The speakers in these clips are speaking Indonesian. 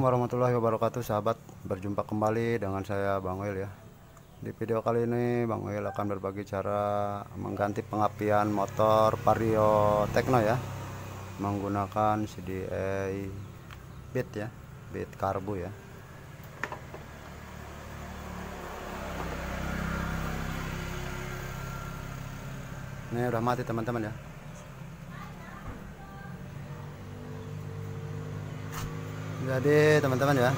Assalamualaikum warahmatullahi wabarakatuh sahabat. Berjumpa kembali dengan saya Bang Wil ya. Di video kali ini Bang Wil akan berbagi cara Mengganti pengapian motor Vario Tekno ya. Menggunakan CDA Beat ya. Beat karbu ya. Ini udah mati teman-teman ya jadi teman-teman ya.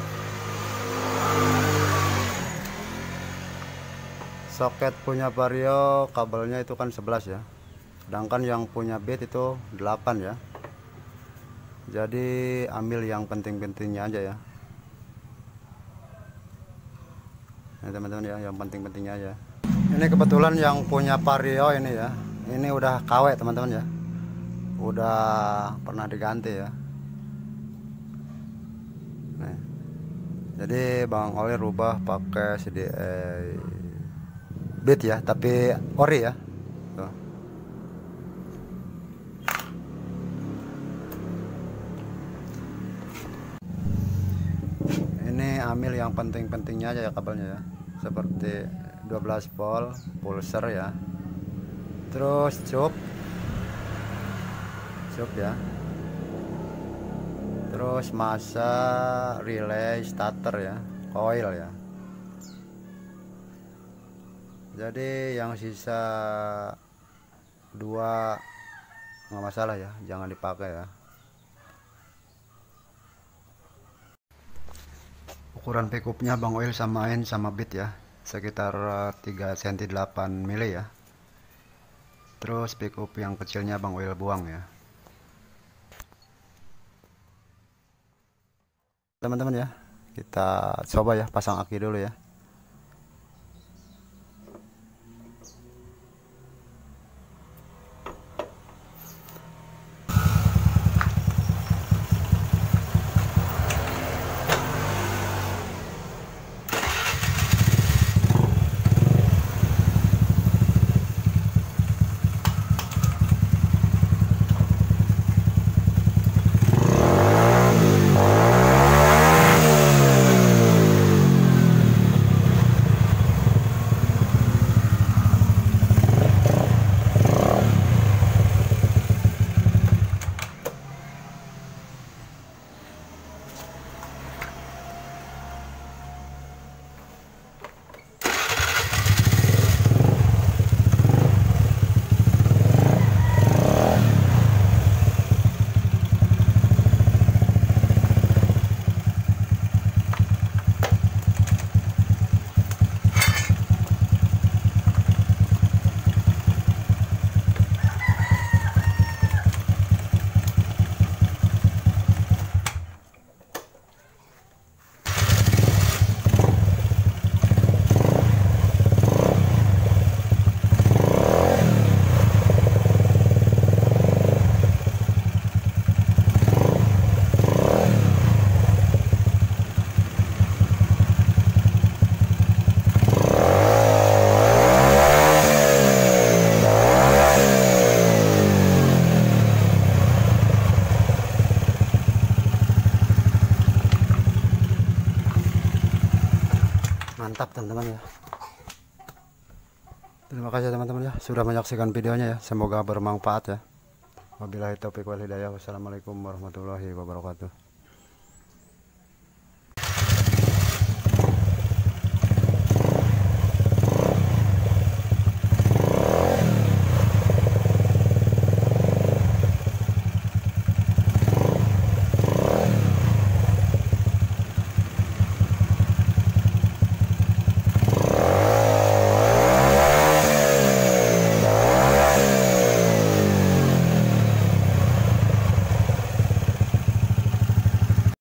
Soket punya vario kabelnya itu kan 11 ya. Sedangkan yang punya bed itu 8 ya. Jadi ambil yang penting-pentingnya aja ya. Ini teman-teman ya yang penting-pentingnya aja. Ini kebetulan yang punya vario ini ya. Ini udah KW teman-teman ya. Udah pernah diganti ya Jadi Bang Oli rubah pakai CDA beat ya, tapi ori ya. Ini ambil yang penting-pentingnya aja ya kabelnya ya. Seperti 12 volt pulser ya. Terus cup. Cup ya terus masa relay starter ya coil ya. Jadi yang sisa dua nggak masalah ya jangan dipakai ya. Ukuran pickupnya Bang Oil samain sama bit ya sekitar 3 cm 8 mili ya. Terus pickup yang kecilnya Bang Oil buang ya teman-teman ya kita coba ya pasang aki dulu ya mantap teman-teman ya. Terima kasih teman-teman ya sudah menyaksikan videonya ya. Semoga bermanfaat ya. Wabillahi taufiq wal hidayah. Wassalamualaikum warahmatullahi wabarakatuh